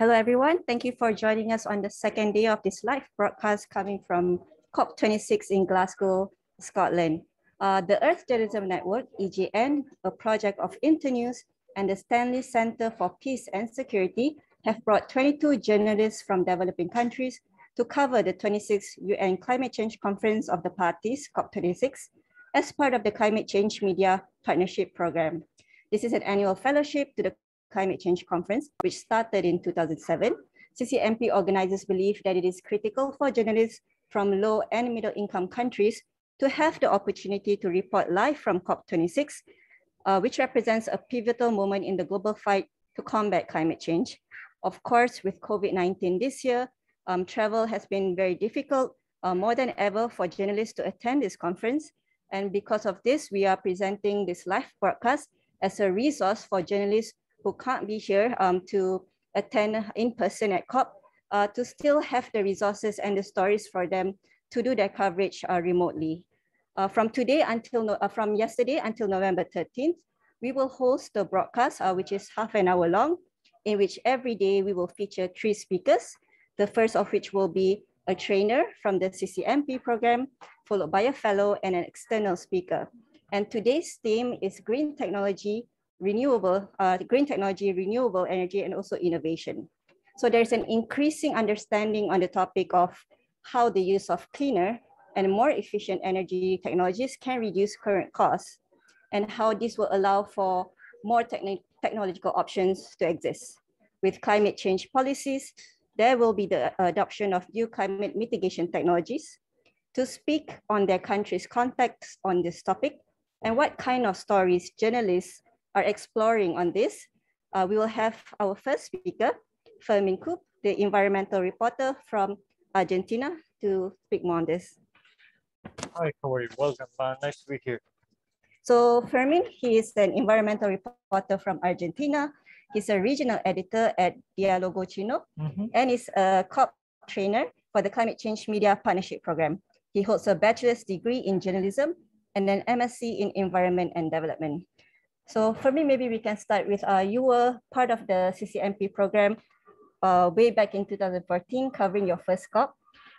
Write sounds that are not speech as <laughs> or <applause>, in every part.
Hello, everyone. Thank you for joining us on the second day of this live broadcast coming from COP26 in Glasgow, Scotland. Uh, the Earth Journalism Network, EJN, a project of Internews and the Stanley Center for Peace and Security have brought 22 journalists from developing countries to cover the 26th UN Climate Change Conference of the Parties, COP26, as part of the Climate Change Media Partnership Program. This is an annual fellowship to the Climate Change Conference, which started in 2007. CCMP organizers believe that it is critical for journalists from low and middle income countries to have the opportunity to report live from COP26, uh, which represents a pivotal moment in the global fight to combat climate change. Of course, with COVID-19 this year, um, travel has been very difficult, uh, more than ever for journalists to attend this conference. And because of this, we are presenting this live broadcast as a resource for journalists who can't be here um, to attend in person at COP, uh, to still have the resources and the stories for them to do their coverage uh, remotely. Uh, from today until, no, uh, from yesterday until November 13th, we will host the broadcast, uh, which is half an hour long, in which every day we will feature three speakers, the first of which will be a trainer from the CCMP program, followed by a fellow and an external speaker. And today's theme is green technology, renewable, uh, green technology, renewable energy, and also innovation. So there's an increasing understanding on the topic of how the use of cleaner and more efficient energy technologies can reduce current costs and how this will allow for more techni technological options to exist. With climate change policies, there will be the adoption of new climate mitigation technologies to speak on their country's context on this topic and what kind of stories journalists are exploring on this. Uh, we will have our first speaker, Fermin Koop, the environmental reporter from Argentina to speak more on this. Hi, how are you? Welcome, uh, nice to be here. So Fermin, he is an environmental reporter from Argentina. He's a regional editor at Dialogo Chino mm -hmm. and is a COP trainer for the Climate Change Media Partnership Program. He holds a bachelor's degree in journalism and an MSc in environment and development. So Fermin, maybe we can start with, uh, you were part of the CCMP program uh, way back in 2014, covering your first COP.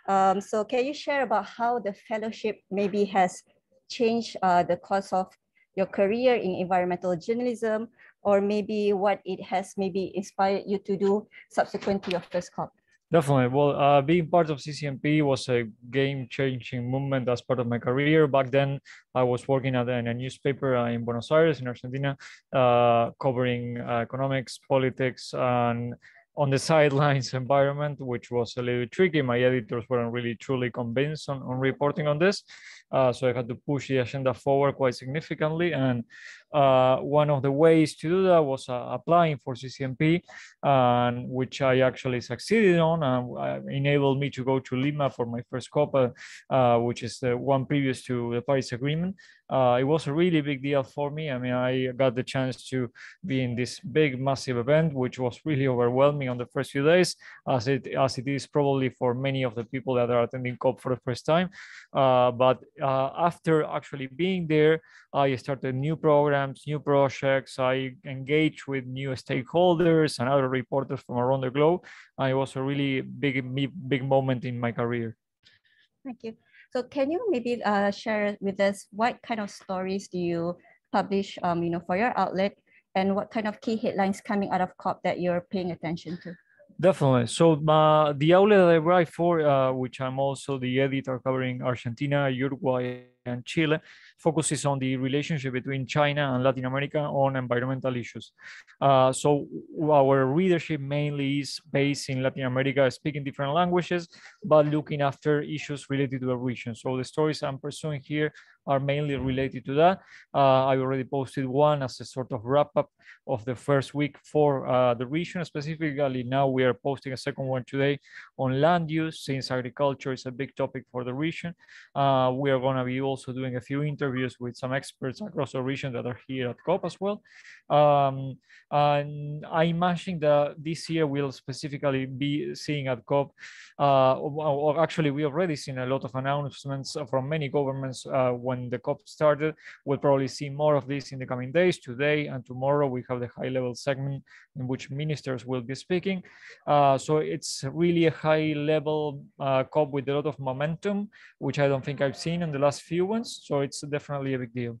Um, so can you share about how the fellowship maybe has changed uh, the course of your career in environmental journalism, or maybe what it has maybe inspired you to do subsequent to your first COP? Definitely. Well, uh, being part of CCMP was a game-changing movement as part of my career. Back then, I was working at a, in a newspaper uh, in Buenos Aires, in Argentina, uh, covering uh, economics, politics, and on the <laughs> sidelines environment, which was a little tricky. My editors weren't really truly convinced on, on reporting on this. Uh, so I had to push the agenda forward quite significantly. And uh, one of the ways to do that was uh, applying for CCMP, and which I actually succeeded on, and uh, enabled me to go to Lima for my first COPA, uh, which is the one previous to the Paris Agreement. Uh, it was a really big deal for me. I mean, I got the chance to be in this big, massive event, which was really overwhelming on the first few days, as it as it is probably for many of the people that are attending COP for the first time. but after actually being there, I started a new programs, new projects. I engaged with new stakeholders and other reporters from around the globe. And it was a really big, big moment in my career. Thank you. So can you maybe uh, share with us what kind of stories do you publish, um, you know, for your outlet, and what kind of key headlines coming out of COP that you're paying attention to? Definitely. So uh, the outlet that I write for, uh, which I'm also the editor covering Argentina, Uruguay, and Chile, focuses on the relationship between China and Latin America on environmental issues. Uh, so our readership mainly is based in Latin America, speaking different languages, but looking after issues related to the region. So the stories I'm pursuing here are mainly related to that. Uh, I already posted one as a sort of wrap up of the first week for uh, the region specifically. Now we are posting a second one today on land use since agriculture is a big topic for the region. Uh, we are going to be also doing a few interviews interviews with some experts across the region that are here at COP as well. Um, and I imagine that this year we'll specifically be seeing at COP, uh, or, actually we already seen a lot of announcements from many governments uh, when the COP started. We'll probably see more of this in the coming days. Today and tomorrow we have the high level segment in which ministers will be speaking. Uh, so it's really a high level uh, COP with a lot of momentum, which I don't think I've seen in the last few ones. So it's definitely a big deal.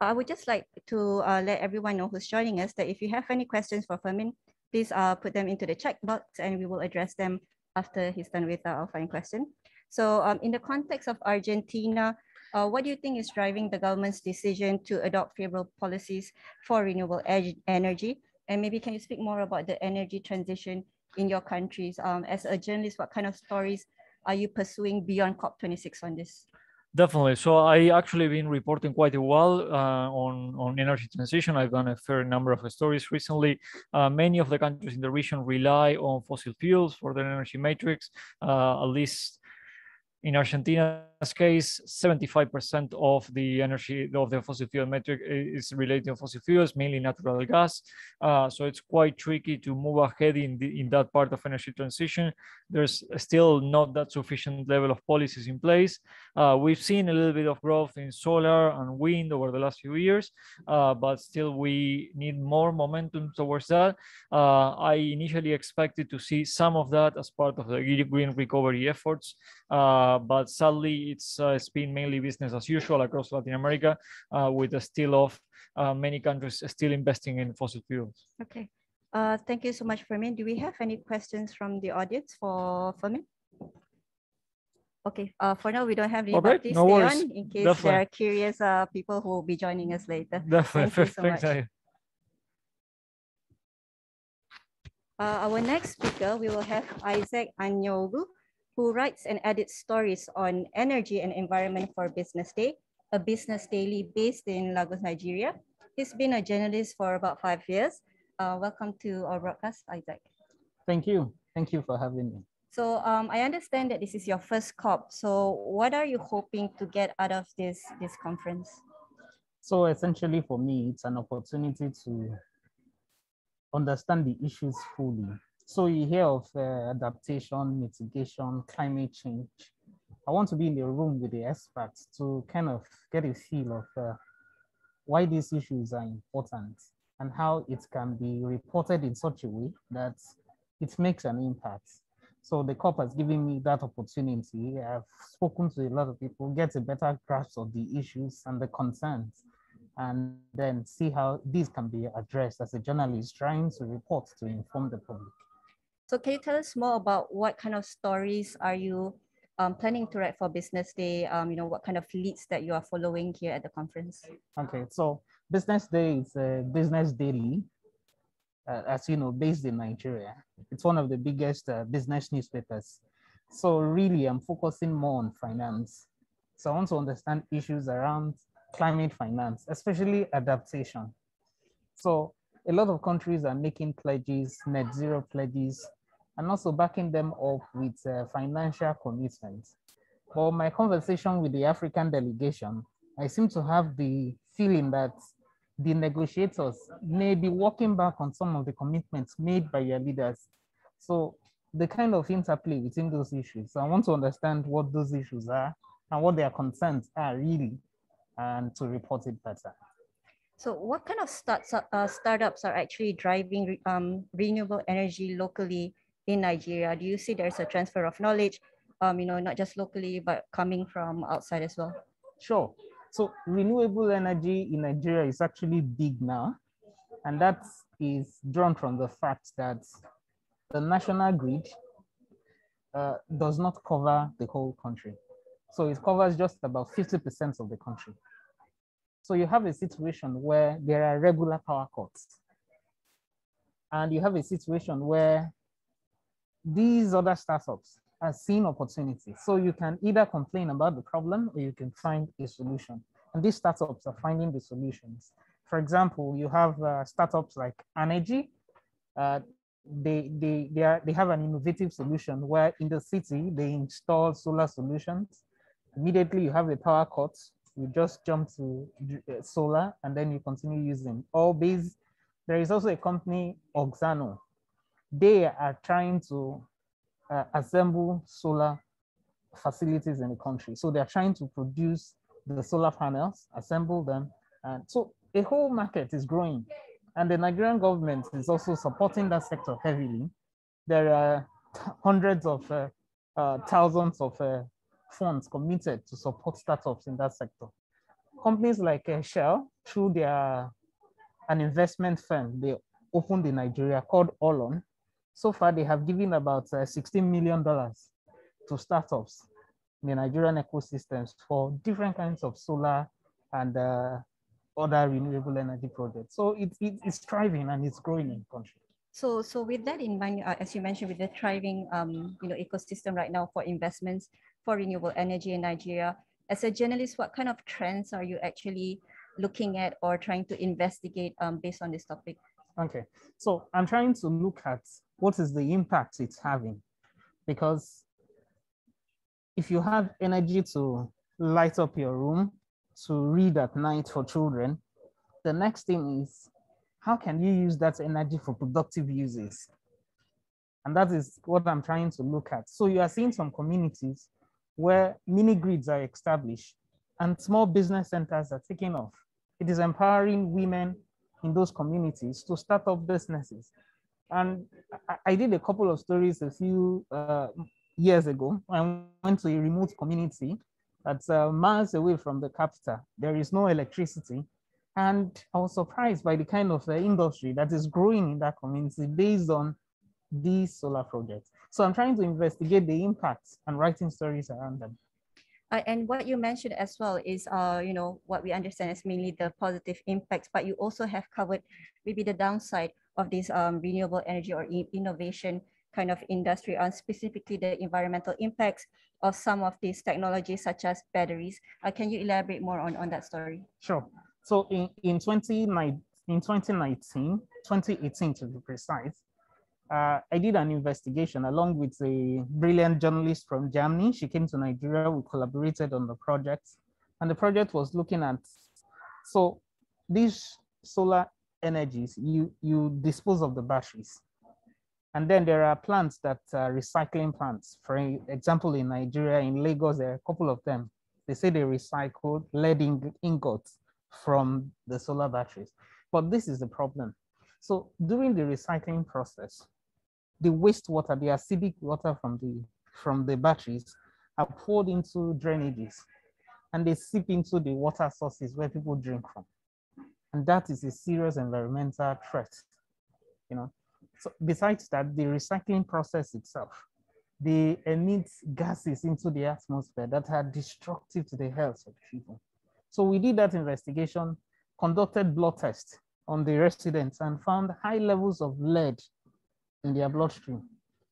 I would just like to uh, let everyone know who's joining us that if you have any questions for Fermin, please uh, put them into the chat box and we will address them after he's done with our final question. So um, in the context of Argentina, uh, what do you think is driving the government's decision to adopt favorable policies for renewable energy? And maybe can you speak more about the energy transition in your countries? Um, as a journalist, what kind of stories are you pursuing beyond COP26 on this? Definitely. So I actually been reporting quite a while uh, on on energy transition. I've done a fair number of stories recently. Uh, many of the countries in the region rely on fossil fuels for their energy matrix. Uh, at least in Argentina's case, 75% of the energy of the fossil fuel metric is related to fossil fuels, mainly natural gas. Uh, so it's quite tricky to move ahead in, the, in that part of energy transition. There's still not that sufficient level of policies in place. Uh, we've seen a little bit of growth in solar and wind over the last few years, uh, but still we need more momentum towards that. Uh, I initially expected to see some of that as part of the green recovery efforts. Uh, but sadly, it's, uh, it's been mainly business as usual across Latin America, uh, with the still of many countries still investing in fossil fuels. Okay. Uh, thank you so much, Fermin. Do we have any questions from the audience for Fermin? Okay, uh, for now, we don't have any, okay, but please no stay worries. on in case Definitely. there are curious uh, people who will be joining us later. Definitely. Thank you so much. Uh, our next speaker, we will have Isaac Anyaogu, who writes and edits stories on energy and environment for Business Day, a business daily based in Lagos, Nigeria. He's been a journalist for about five years. Uh, welcome to our broadcast, Isaac. Thank you. Thank you for having me. So um, I understand that this is your first COP. So what are you hoping to get out of this, this conference? So essentially for me, it's an opportunity to understand the issues fully so you hear of uh, adaptation, mitigation, climate change. I want to be in the room with the experts to kind of get a feel of uh, why these issues are important and how it can be reported in such a way that it makes an impact. So the COP has given me that opportunity. I've spoken to a lot of people, get a better grasp of the issues and the concerns, and then see how these can be addressed as a journalist trying to report to inform the public. So can you tell us more about what kind of stories are you um, planning to write for Business Day? Um, you know, what kind of leads that you are following here at the conference? Okay, so Business Day is a business daily, uh, as you know, based in Nigeria. It's one of the biggest uh, business newspapers. So really, I'm focusing more on finance. So I want to understand issues around climate finance, especially adaptation. So a lot of countries are making pledges, net zero pledges, and also backing them up with uh, financial commitments. For my conversation with the African delegation, I seem to have the feeling that the negotiators may be walking back on some of the commitments made by their leaders. So the kind of interplay between those issues. So I want to understand what those issues are and what their concerns are really, and to report it better. So what kind of starts, uh, startups are actually driving um, renewable energy locally in Nigeria? Do you see there's a transfer of knowledge, um, you know, not just locally, but coming from outside as well? Sure. So renewable energy in Nigeria is actually big now. And that is drawn from the fact that the national grid uh, does not cover the whole country. So it covers just about 50% of the country. So you have a situation where there are regular power cuts. And you have a situation where these other startups are seeing opportunity. So you can either complain about the problem or you can find a solution. And these startups are finding the solutions. For example, you have uh, startups like Arnergy. Uh, they, they, they, are, they have an innovative solution where in the city, they install solar solutions. Immediately you have a power cut, you just jump to uh, solar and then you continue using all based. There is also a company, Auxano. They are trying to uh, assemble solar facilities in the country. So they're trying to produce the solar panels, assemble them. And so a whole market is growing. And the Nigerian government is also supporting that sector heavily. There are hundreds of uh, uh, thousands of uh, funds committed to support startups in that sector. Companies like uh, Shell, through their an investment firm they opened in Nigeria called All On. So far, they have given about uh, $16 million to startups in the Nigerian ecosystems for different kinds of solar and uh, other renewable energy projects. So it, it, it's thriving and it's growing in the country. So, so with that in mind, uh, as you mentioned, with the thriving, um, you know, ecosystem right now for investments for renewable energy in Nigeria, as a journalist, what kind of trends are you actually looking at or trying to investigate um, based on this topic? Okay, so I'm trying to look at what is the impact it's having, because if you have energy to light up your room, to read at night for children, the next thing is how can you use that energy for productive uses? And that is what I'm trying to look at. So you are seeing some communities where mini grids are established and small business centers are taking off. It is empowering women in those communities to start up businesses. And I, did a couple of stories a few uh, years ago. I went to a remote community that's uh, miles away from the capital. There is no electricity. And I was surprised by the kind of uh, industry that is growing in that community based on these solar projects. So I'm trying to investigate the impacts and writing stories around them. Uh, and what you mentioned as well is, uh, you know, what we understand is mainly the positive impacts, but you also have covered maybe the downside of this um, renewable energy or innovation kind of industry on specifically the environmental impacts of some of these technologies such as batteries. Uh, can you elaborate more on, on that story? Sure. So in, in, 2019, in 2019, 2018 to be precise, uh, I did an investigation along with a brilliant journalist from Germany. She came to Nigeria, we collaborated on the project. And the project was looking at, so these solar energies, you, you dispose of the batteries. And then there are plants that are recycling plants. For example, in Nigeria, in Lagos, there are a couple of them. They say they recycle lead ingots from the solar batteries. But this is the problem. So during the recycling process, the wastewater, the acidic water from the, from the batteries are poured into drainages and they seep into the water sources where people drink from. And that is a serious environmental threat, you know. So besides that, the recycling process itself, they emit gases into the atmosphere that are destructive to the health of people. So we did that investigation, conducted blood tests on the residents and found high levels of lead in their bloodstream.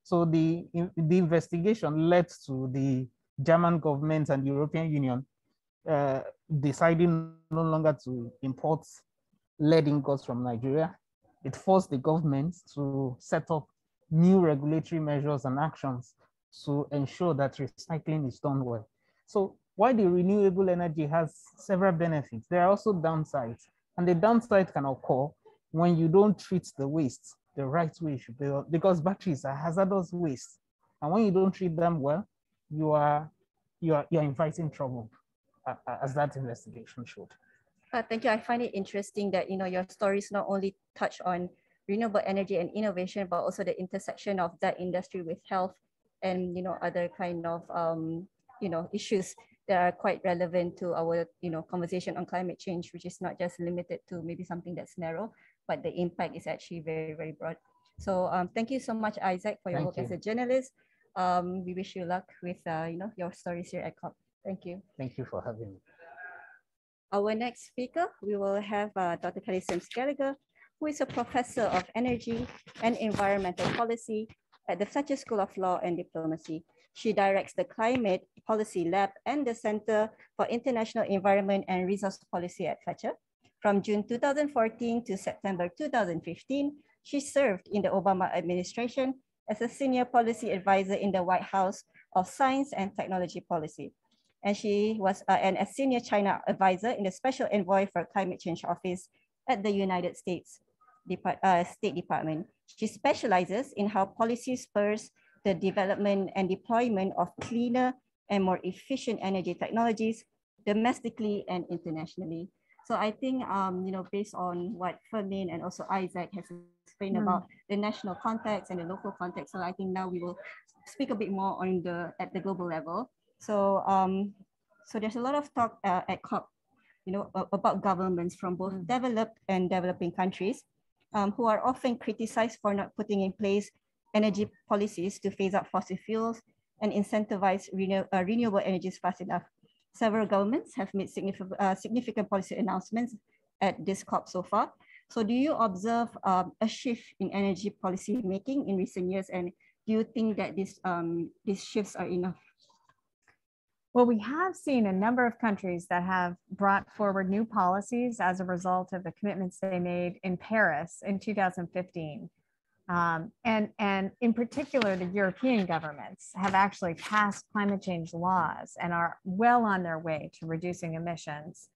So the, the investigation led to the German government and European Union uh, deciding no longer to import lead ingots from Nigeria it forced the government to set up new regulatory measures and actions to ensure that recycling is done well. So while the renewable energy has several benefits, there are also downsides. And the downside can occur when you don't treat the waste the right way because batteries are hazardous waste. And when you don't treat them well, you are, you are, you are inviting trouble, uh, as that investigation showed. Uh, thank you. I find it interesting that you know your stories not only touch on renewable energy and innovation, but also the intersection of that industry with health and you know other kind of um, you know issues that are quite relevant to our you know conversation on climate change, which is not just limited to maybe something that's narrow, but the impact is actually very very broad. So um, thank you so much, Isaac, for your thank work you. as a journalist. Um, we wish you luck with uh, you know your stories here at COP. Thank you. Thank you for having me. Our next speaker, we will have uh, Dr. Kelly Sims Gallagher, who is a professor of energy and environmental policy at the Fletcher School of Law and Diplomacy. She directs the Climate Policy Lab and the Center for International Environment and Resource Policy at Fletcher. From June 2014 to September 2015, she served in the Obama administration as a senior policy advisor in the White House of Science and Technology Policy. And she was uh, an, a senior China advisor in the Special Envoy for Climate Change Office at the United States Depart, uh, State Department. She specializes in how policy spurs the development and deployment of cleaner and more efficient energy technologies domestically and internationally. So I think, um, you know, based on what Fermin and also Isaac has explained mm. about the national context and the local context, so I think now we will speak a bit more on the at the global level. So, um, so there's a lot of talk uh, at COP, you know, about governments from both mm. developed and developing countries um, who are often criticized for not putting in place energy policies to phase out fossil fuels and incentivize renew uh, renewable energies fast enough. Several governments have made significant, uh, significant policy announcements at this COP so far. So do you observe um, a shift in energy policy making in recent years? And do you think that this, um, these shifts are enough? Well, we have seen a number of countries that have brought forward new policies as a result of the commitments they made in Paris in 2015. Um, and, and in particular, the European governments have actually passed climate change laws and are well on their way to reducing emissions.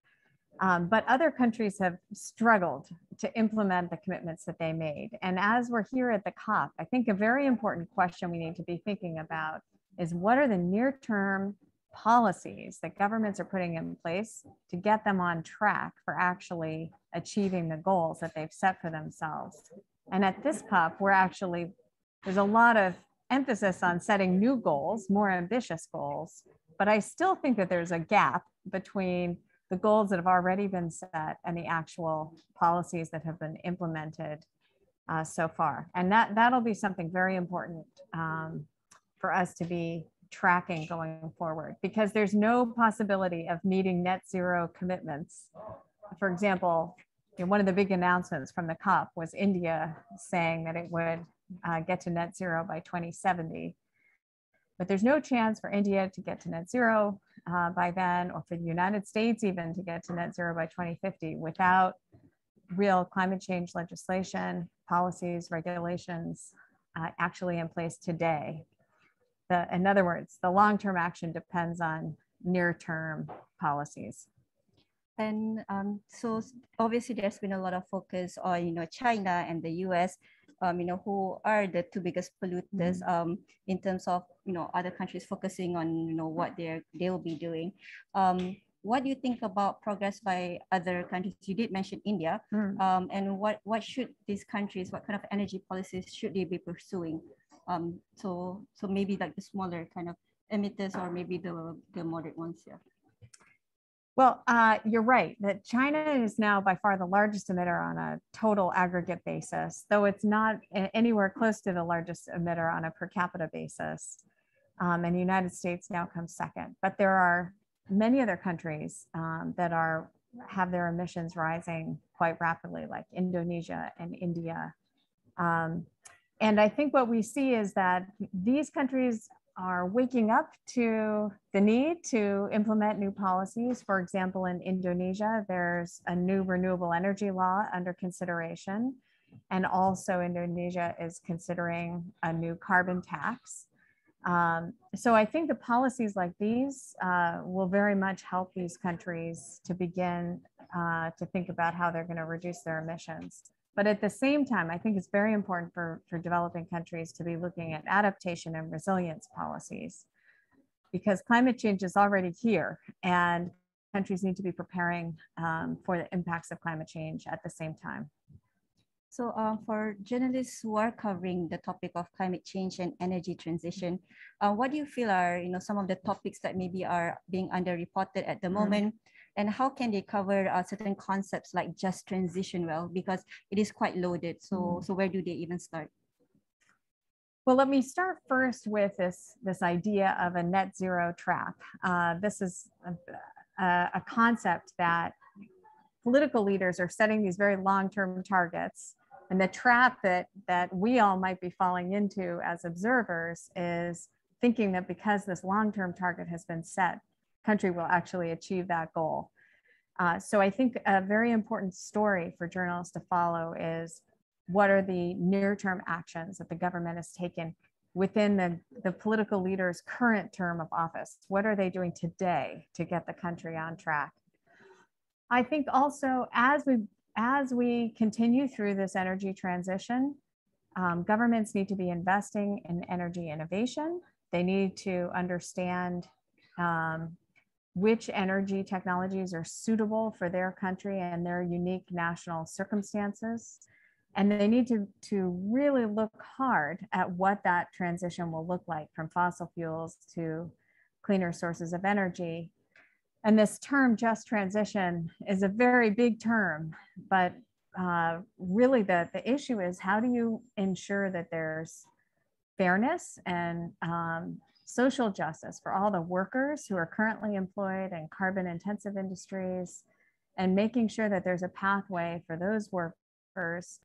Um, but other countries have struggled to implement the commitments that they made. And as we're here at the COP, I think a very important question we need to be thinking about is what are the near term policies that governments are putting in place to get them on track for actually achieving the goals that they've set for themselves. And at this COP, we're actually, there's a lot of emphasis on setting new goals, more ambitious goals, but I still think that there's a gap between the goals that have already been set and the actual policies that have been implemented uh, so far. And that, that'll be something very important um, for us to be tracking going forward because there's no possibility of meeting net zero commitments. For example, you know, one of the big announcements from the COP was India saying that it would uh, get to net zero by 2070. But there's no chance for India to get to net zero uh, by then, or for the United States even to get to net zero by 2050 without real climate change legislation, policies, regulations uh, actually in place today the, in other words, the long-term action depends on near-term policies. And um, so obviously there's been a lot of focus on, you know, China and the US, um, you know, who are the two biggest polluters mm -hmm. um, in terms of, you know, other countries focusing on, you know, what they're, they'll be doing. Um, what do you think about progress by other countries? You did mention India. Mm. Um, and what, what should these countries, what kind of energy policies should they be pursuing um, so so maybe like the smaller kind of emitters or maybe the, the moderate ones, yeah. Well, uh, you're right that China is now by far the largest emitter on a total aggregate basis, though it's not anywhere close to the largest emitter on a per capita basis. Um, and the United States now comes second. But there are many other countries um, that are have their emissions rising quite rapidly, like Indonesia and India. Um, and I think what we see is that these countries are waking up to the need to implement new policies. For example, in Indonesia, there's a new renewable energy law under consideration. And also Indonesia is considering a new carbon tax. Um, so I think the policies like these uh, will very much help these countries to begin uh, to think about how they're going to reduce their emissions. But at the same time, I think it's very important for, for developing countries to be looking at adaptation and resilience policies because climate change is already here and countries need to be preparing um, for the impacts of climate change at the same time. So uh, for journalists who are covering the topic of climate change and energy transition, uh, what do you feel are you know some of the topics that maybe are being underreported at the mm -hmm. moment and how can they cover uh, certain concepts like just transition well because it is quite loaded so mm. so where do they even start well, let me start first with this, this idea of a net zero trap. Uh, this is a, a, concept that political leaders are setting these very long-term targets. And the trap that, that we all might be falling into as observers is thinking that because this long-term target has been set, country will actually achieve that goal. Uh, so I think a very important story for journalists to follow is what are the near-term actions that the government has taken within the, the political leader's current term of office. What are they doing today to get the country on track? I think also as we as we continue through this energy transition, um, governments need to be investing in energy innovation. They need to understand um, which energy technologies are suitable for their country and their unique national circumstances. And they need to, to really look hard at what that transition will look like from fossil fuels to cleaner sources of energy. And this term, just transition, is a very big term, but uh, really the, the issue is how do you ensure that there's fairness and um, social justice for all the workers who are currently employed in carbon intensive industries and making sure that there's a pathway for those workers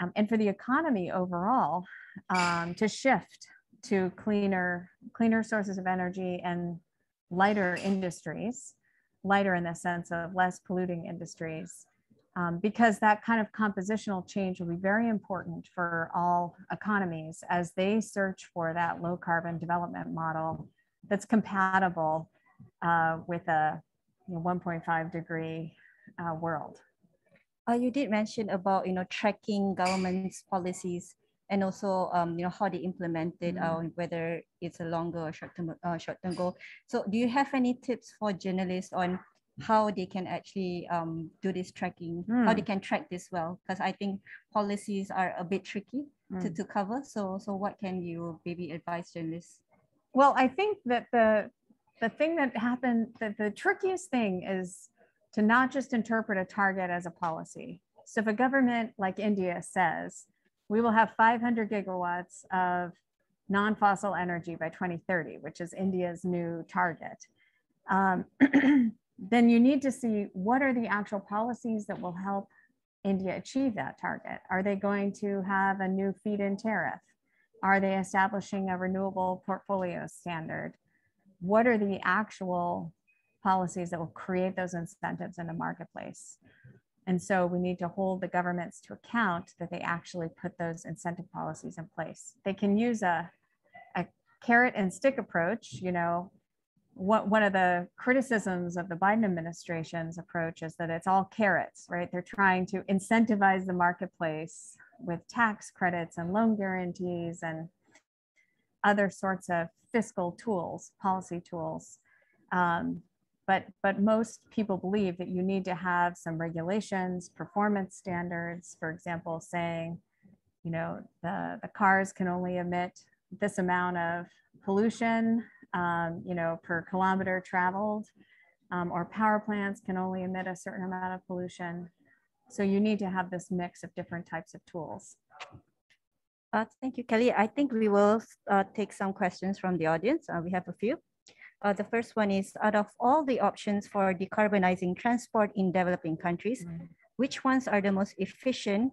um, and for the economy overall um, to shift to cleaner, cleaner sources of energy and lighter industries, lighter in the sense of less polluting industries, um, because that kind of compositional change will be very important for all economies as they search for that low carbon development model that's compatible uh, with a you know, 1.5 degree uh, world. Uh, you did mention about you know tracking government's policies and also um, you know how they implement it, mm -hmm. whether it's a longer or short term uh, short term goal. So do you have any tips for journalists on how they can actually um, do this tracking, mm. how they hmm. can track this well? Because I think policies are a bit tricky mm. to, hmm. to cover. So so what can you maybe advise journalists? Well, I think that the the thing that happened, that the trickiest thing is to not just interpret a target as a policy. So if a government like India says, we will have 500 gigawatts of non-fossil energy by 2030, which is India's new target, um, <clears throat> then you need to see what are the actual policies that will help India achieve that target. Are they going to have a new feed-in tariff? Are they establishing a renewable portfolio standard? What are the actual policies that will create those incentives in the marketplace. And so we need to hold the governments to account that they actually put those incentive policies in place. They can use a, a carrot and stick approach. You know, what, one of the criticisms of the Biden administration's approach is that it's all carrots, right? They're trying to incentivize the marketplace with tax credits and loan guarantees and other sorts of fiscal tools, policy tools. Um, but but most people believe that you need to have some regulations performance standards for example saying you know the, the cars can only emit this amount of pollution um, you know per kilometer traveled um, or power plants can only emit a certain amount of pollution. So you need to have this mix of different types of tools. Uh, thank you kelly. I think we will uh, take some questions from the audience. Uh, we have a few. Uh, the first one is out of all the options for decarbonizing transport in developing countries, mm. which ones are the most efficient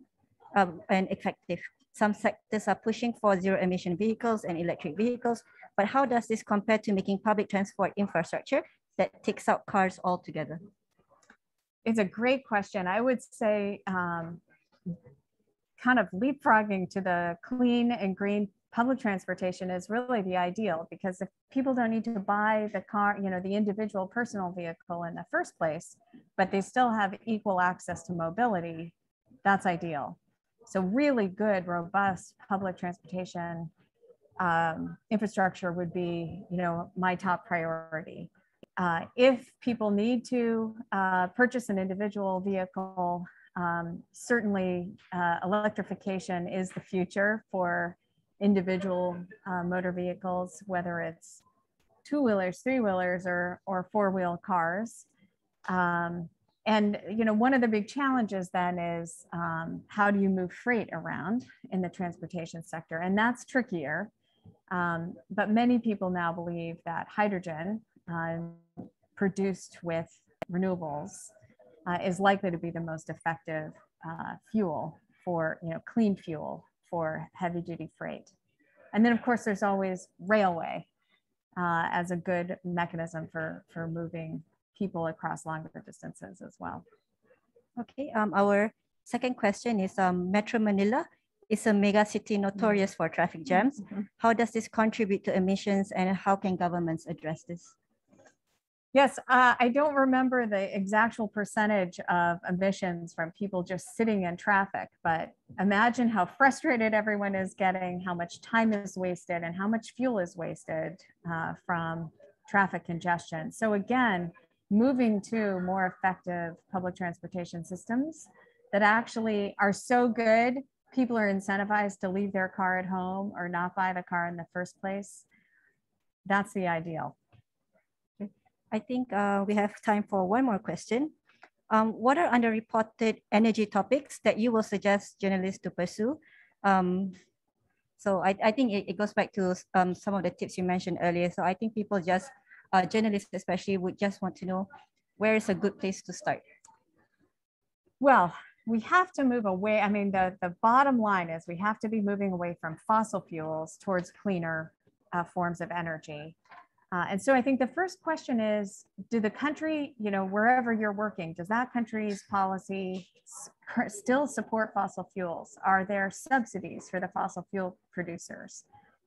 um, and effective? Some sectors are pushing for zero emission vehicles and electric vehicles, but how does this compare to making public transport infrastructure that takes out cars altogether? It's a great question. I would say um, kind of leapfrogging to the clean and green public transportation is really the ideal because if people don't need to buy the car, you know, the individual personal vehicle in the first place, but they still have equal access to mobility, that's ideal. So really good, robust public transportation um, infrastructure would be, you know, my top priority. Uh, if people need to uh, purchase an individual vehicle, um, certainly uh, electrification is the future for individual uh, motor vehicles, whether it's two wheelers, three wheelers, or, or four wheel cars. Um, and you know, one of the big challenges then is um, how do you move freight around in the transportation sector, and that's trickier. Um, but many people now believe that hydrogen uh, produced with renewables uh, is likely to be the most effective uh, fuel for you know clean fuel for heavy duty freight. And then of course there's always railway uh, as a good mechanism for, for moving people across longer distances as well. Okay, um, our second question is um, Metro Manila is a mega city notorious for traffic jams. Mhm. How does this contribute to emissions and how can governments address this? Yes, uh, I don't remember the exact percentage of emissions from people just sitting in traffic, but imagine how frustrated everyone is getting, how much time is wasted, and how much fuel is wasted uh, from traffic congestion. So again, moving to more effective public transportation systems that actually are so good, people are incentivized to leave their car at home or not buy the car in the first place. That's the ideal. I think uh, we have time for one more question. Um, what are underreported energy topics that you will suggest journalists to pursue? Um, so I, I think it, it goes back to um, some of the tips you mentioned earlier. So I think people just, uh, journalists especially, would just want to know where is a good place to start? Well, we have to move away. I mean, the, the bottom line is we have to be moving away from fossil fuels towards cleaner uh, forms of energy. Uh, and so I think the first question is, do the country, you know, wherever you're working, does that country's policy still support fossil fuels? Are there subsidies for the fossil fuel producers?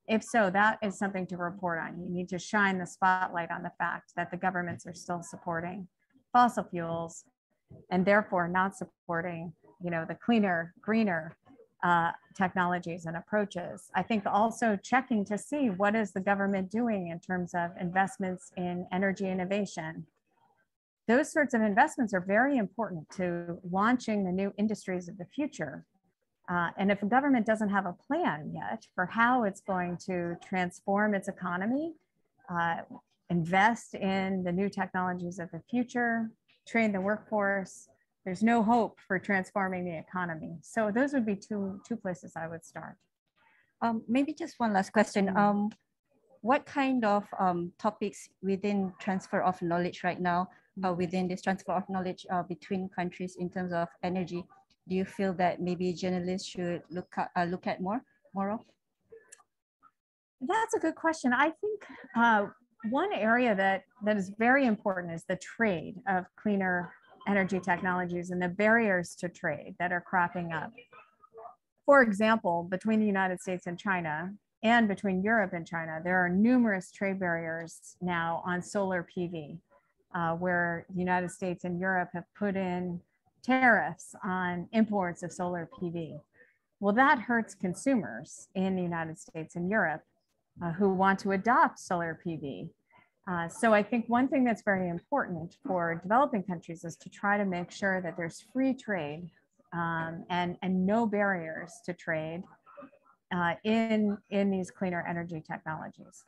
If so, that is something to report on. You need to shine the spotlight on the fact that the governments are still supporting fossil fuels and therefore not supporting, you know, the cleaner, greener uh, technologies and approaches. I think also checking to see what is the government doing in terms of investments in energy innovation. Those sorts of investments are very important to launching the new industries of the future. Uh, and if a government doesn't have a plan yet for how it's going to transform its economy, uh, invest in the new technologies of the future, train the workforce, there's no hope for transforming the economy. So those would be two, two places I would start. Um, maybe just one last question. Mm. Um, what kind of um, topics within transfer of knowledge right now, uh, within this transfer of knowledge uh, between countries in terms of energy, do you feel that maybe journalists should look at, uh, look at more, more of? That's a good question. I think uh, one area that, that is very important is the trade of cleaner energy technologies and the barriers to trade that are cropping up. For example, between the United States and China, and between Europe and China, there are numerous trade barriers now on solar PV, uh, where the United States and Europe have put in tariffs on imports of solar PV. Well, that hurts consumers in the United States and Europe uh, who want to adopt solar PV. Uh, so I think one thing that's very important for developing countries is to try to make sure that there's free trade um, and, and no barriers to trade uh, in, in these cleaner energy technologies.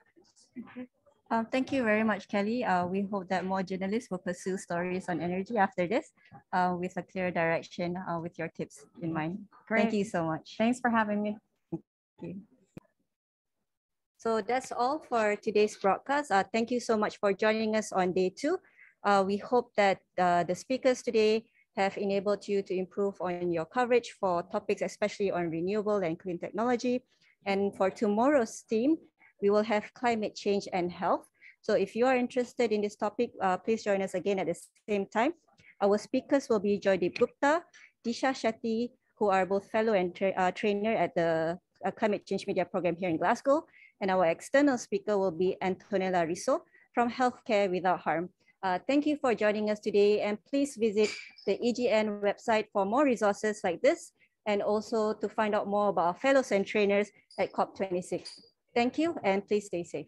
Um, thank you very much, Kelly. Uh, we hope that more journalists will pursue stories on energy after this uh, with a clear direction uh, with your tips in mind. Great. Thank you so much. Thanks for having me. Thank you. So that's all for today's broadcast. Uh, thank you so much for joining us on day two. Uh, we hope that uh, the speakers today have enabled you to improve on your coverage for topics, especially on renewable and clean technology. And for tomorrow's theme, we will have climate change and health. So if you are interested in this topic, uh, please join us again at the same time. Our speakers will be Joydeep Gupta, Disha Shetty, who are both fellow and tra uh, trainer at the uh, Climate Change Media Program here in Glasgow. And our external speaker will be Antonella Risso from Healthcare Without Harm. Uh, thank you for joining us today and please visit the EJN website for more resources like this and also to find out more about our fellows and trainers at COP26. Thank you and please stay safe.